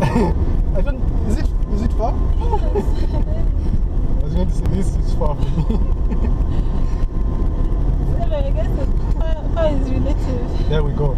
I don't. Is it? Is it far? I was going to say this is far for me. I guess it, far, far is relative. there we go.